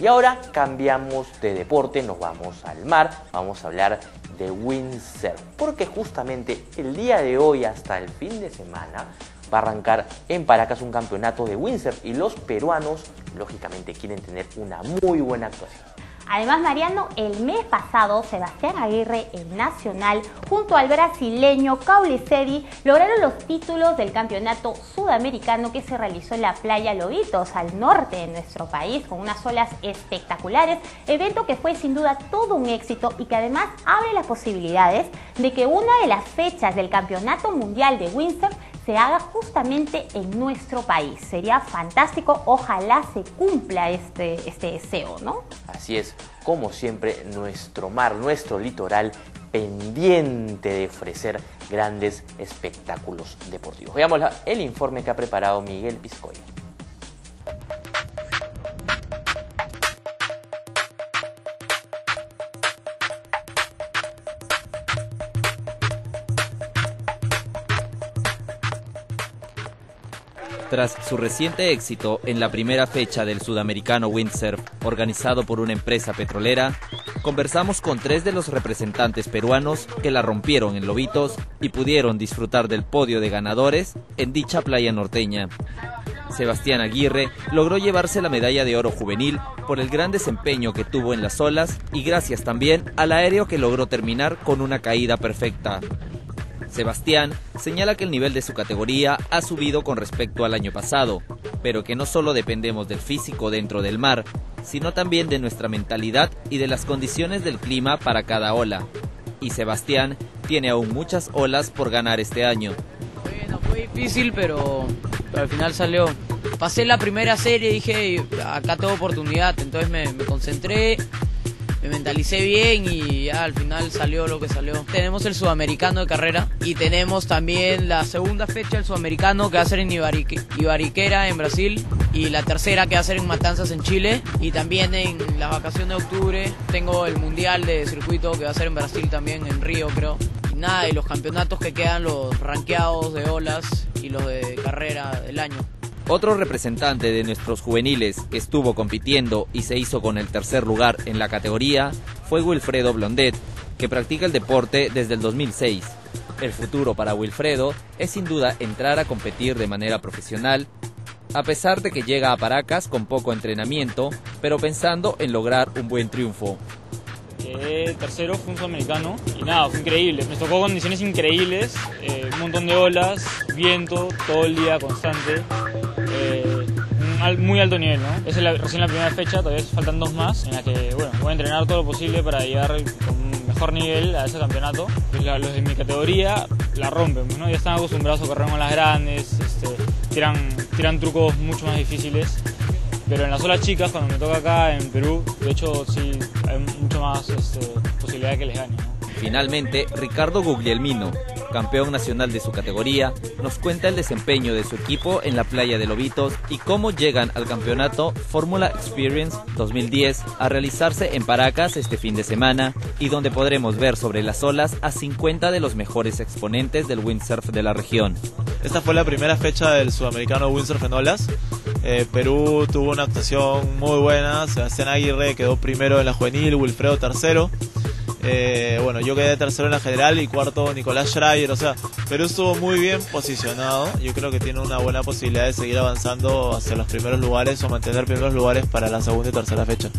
Y ahora cambiamos de deporte, nos vamos al mar, vamos a hablar de windsurf, porque justamente el día de hoy hasta el fin de semana va a arrancar en Paracas un campeonato de windsurf y los peruanos lógicamente quieren tener una muy buena actuación. Además, Mariano, el mes pasado, Sebastián Aguirre, el nacional, junto al brasileño Caulicedi, lograron los títulos del campeonato sudamericano que se realizó en la playa Lobitos, al norte de nuestro país, con unas olas espectaculares, evento que fue sin duda todo un éxito y que además abre las posibilidades de que una de las fechas del Campeonato Mundial de Windsurf se haga justamente en nuestro país. Sería fantástico, ojalá se cumpla este, este deseo, ¿no? Así es, como siempre, nuestro mar, nuestro litoral pendiente de ofrecer grandes espectáculos deportivos. Veamos el informe que ha preparado Miguel Piscoya. Tras su reciente éxito en la primera fecha del sudamericano Windsurf, organizado por una empresa petrolera, conversamos con tres de los representantes peruanos que la rompieron en Lobitos y pudieron disfrutar del podio de ganadores en dicha playa norteña. Sebastián Aguirre logró llevarse la medalla de oro juvenil por el gran desempeño que tuvo en las olas y gracias también al aéreo que logró terminar con una caída perfecta. Sebastián señala que el nivel de su categoría ha subido con respecto al año pasado, pero que no solo dependemos del físico dentro del mar, sino también de nuestra mentalidad y de las condiciones del clima para cada ola. Y Sebastián tiene aún muchas olas por ganar este año. Bueno, fue difícil, pero, al final salió. Pasé la primera serie y dije, acá tengo oportunidad, entonces me concentré, me mentalicé bien y ya al final salió lo que salió. Tenemos el sudamericano de carrera y tenemos también la segunda fecha del sudamericano que va a ser en Ibariquera en Brasil y la tercera que va a ser en Matanzas en Chile y también en las vacaciones de octubre tengo el mundial de circuito que va a ser en Brasil también en Río creo. Y nada, y los campeonatos que quedan los ranqueados de olas y los de carrera del año. Otro representante de nuestros juveniles que estuvo compitiendo y se hizo con el tercer lugar en la categoría fue Wilfredo Blondet, que practica el deporte desde el 2006. El futuro para Wilfredo es sin duda entrar a competir de manera profesional, a pesar de que llega a Paracas con poco entrenamiento, pero pensando en lograr un buen triunfo. tercero, fue un sudamericano y nada, fue increíble. Me tocó condiciones increíbles, eh, un montón de olas, viento, todo el día constante muy alto nivel, ¿no? Es recién la primera fecha, todavía faltan dos más, en la que, bueno, voy a entrenar todo lo posible para llegar con mejor nivel a ese campeonato. Los de mi categoría la rompen, ¿no? Ya están acostumbrados a correr con las grandes, este, tiran, tiran trucos mucho más difíciles. Pero en las olas chicas, cuando me toca acá en Perú, de hecho sí hay mucho más este, posibilidad de que les gane. Finalmente, Ricardo Guglielmino, campeón nacional de su categoría, nos cuenta el desempeño de su equipo en la playa de Lobitos y cómo llegan al campeonato Fórmula Experience 2010 a realizarse en Paracas este fin de semana y donde podremos ver sobre las olas a 50 de los mejores exponentes del windsurf de la región. Esta fue la primera fecha del sudamericano windsurf en olas. Eh, Perú tuvo una actuación muy buena, Sebastián Aguirre quedó primero en la juvenil, Wilfredo tercero. Eh, bueno, yo quedé tercero en la general y cuarto Nicolás Schreier. O sea, Perú estuvo muy bien posicionado. Yo creo que tiene una buena posibilidad de seguir avanzando hacia los primeros lugares o mantener primeros lugares para la segunda y tercera fecha.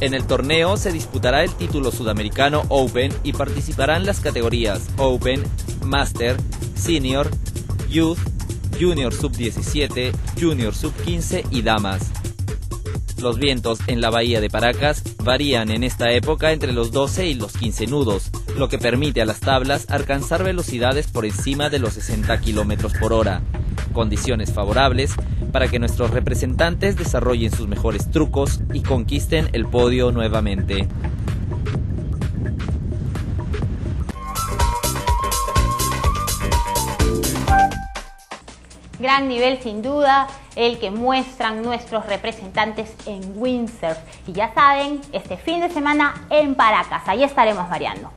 En el torneo se disputará el título sudamericano Open y participarán las categorías Open, Master, Senior, Youth, Junior Sub-17, Junior Sub-15 y Damas. Los vientos en la bahía de Paracas varían en esta época entre los 12 y los 15 nudos, lo que permite a las tablas alcanzar velocidades por encima de los 60 km por hora. Condiciones favorables para que nuestros representantes desarrollen sus mejores trucos y conquisten el podio nuevamente. Gran nivel sin duda, el que muestran nuestros representantes en windsurf. Y ya saben, este fin de semana en Paracas, ahí estaremos variando.